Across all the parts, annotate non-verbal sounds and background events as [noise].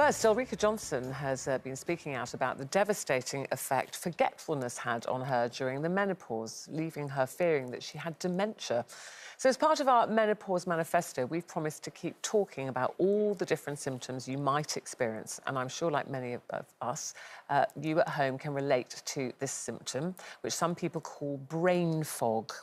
First, Ulrika Jonsson has uh, been speaking out about the devastating effect forgetfulness had on her during the menopause, leaving her fearing that she had dementia. So, as part of our menopause manifesto, we've promised to keep talking about all the different symptoms you might experience. And I'm sure, like many of us, uh, you at home can relate to this symptom, which some people call brain fog.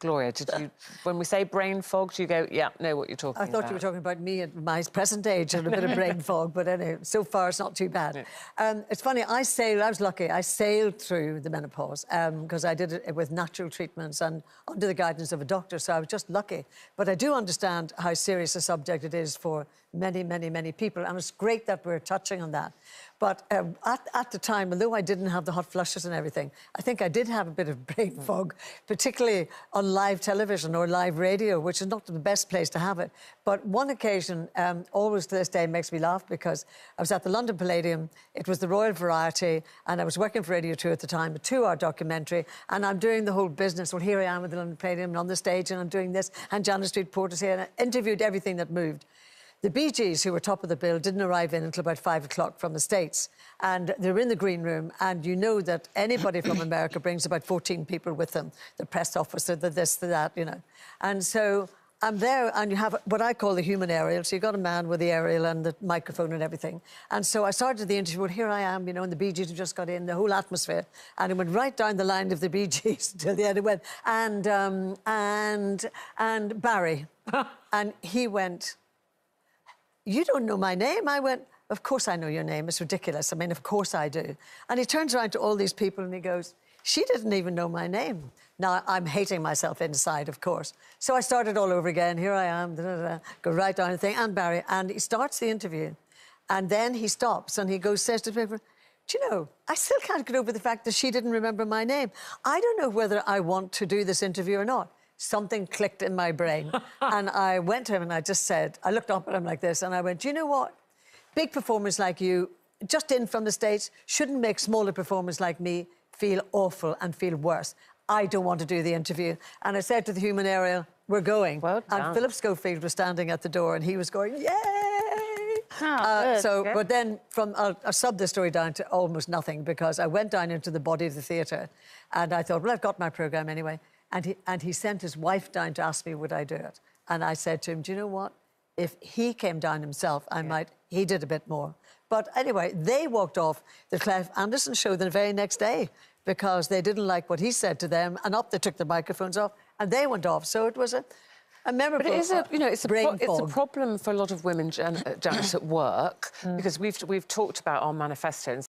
Gloria, did you, when we say brain fog, do you go, yeah, know what you're talking about? I thought about. you were talking about me at my present age and a bit of brain [laughs] fog, but anyway, so far it's not too bad. Um, it's funny, I sailed, I was lucky, I sailed through the menopause because um, I did it with natural treatments and under the guidance of a doctor, so I was just lucky. But I do understand how serious a subject it is for many, many, many people, and it's great that we're touching on that. But um, at, at, the time, although I didn't have the hot flushes and everything, I think I did have a bit of [laughs] brain fog, particularly on live television or live radio, which is not the best place to have it. But one occasion, um, always to this day, makes me laugh because I was at the London Palladium. It was the Royal Variety, and I was working for Radio 2 at the time, a two-hour documentary, and I'm doing the whole business. Well, here I am at the London Palladium and on the stage, and I'm doing this, and Janet Street Porter's here, and I interviewed everything that moved. The Bee Gees, who were top of the bill, didn't arrive in until about five o'clock from the States. And they're in the green room, and you know that anybody from [coughs] America brings about 14 people with them the press officer, the this, the that, you know. And so I'm there, and you have what I call the human aerial. So you've got a man with the aerial and the microphone and everything. And so I started the interview, well, here I am, you know, and the Bee Gees have just got in, the whole atmosphere. And it went right down the line of the Bee [laughs] Gees till the end. Of it went, and, um, and, and Barry. [laughs] and he went, you don't know my name. I went, Of course I know your name. It's ridiculous. I mean, of course I do. And he turns around to all these people and he goes, She didn't even know my name. Now, I'm hating myself inside, of course. So I started all over again. Here I am, da, da, da, go right down the thing, and Barry. And he starts the interview. And then he stops and he goes, says to the people, do you know, I still can't get over the fact that she didn't remember my name. I don't know whether I want to do this interview or not something clicked in my brain. [laughs] and I went to him and I just said, I looked up at him like this and I went, Do you know what? Big performers like you, just in from the States, shouldn't make smaller performers like me feel awful and feel worse. I don't want to do the interview. And I said to the human aerial, We're going. Well and Philip Schofield was standing at the door and he was going, Yay! Oh, uh, so, okay. but then from I'll, I'll sub the story down to almost nothing because I went down into the body of the theatre and I thought, well, I've got my programme anyway. And he, and he sent his wife down to ask me, would I do it? And I said to him, do you know what? If he came down himself, I yeah. might, he did a bit more. But anyway, they walked off the Clive Anderson show the very next day because they didn't like what he said to them. And up they took the microphones off and they went off. So it was a, a memorable. But it is a, you know, it's a, pro- it's a problem for a lot of women, Jan- uh, Janet, at work mm. because we've we've talked about our manifesto